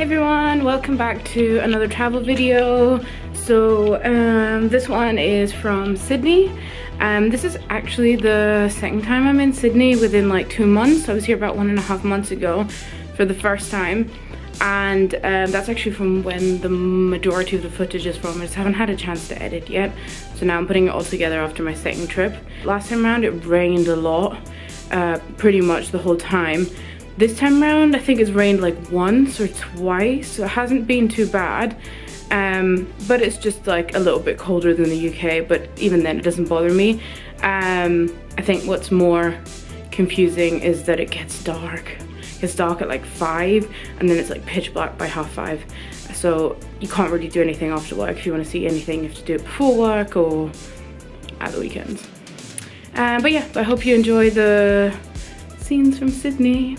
Hey everyone, welcome back to another travel video. So um, this one is from Sydney. Um, this is actually the second time I'm in Sydney within like two months. I was here about one and a half months ago for the first time. And um, that's actually from when the majority of the footage is from. I just haven't had a chance to edit yet. So now I'm putting it all together after my second trip. Last time around it rained a lot, uh, pretty much the whole time. This time around, I think it's rained like once or twice, so it hasn't been too bad. Um, but it's just like a little bit colder than the UK, but even then it doesn't bother me. Um, I think what's more confusing is that it gets dark. It gets dark at like five and then it's like pitch black by half five. So you can't really do anything after work. If you want to see anything, you have to do it before work or at the weekends. Uh, but yeah, I hope you enjoy the scenes from Sydney.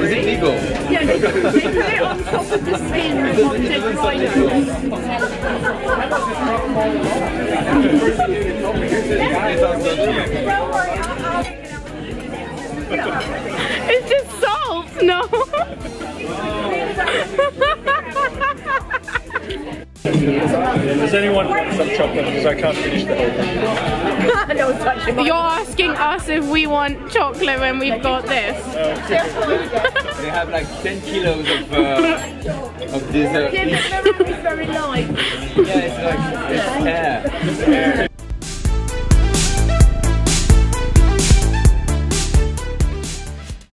Is it legal? Yeah, they, they put it on top of the skin of one dead rhino. Does anyone want some chocolate? Because I can't finish the whole thing. no touching You're asking us if we want chocolate when we've got this. They have like 10 kilos of, uh, of dessert. Yeah, but they're very light. Yeah, it's like it's hair.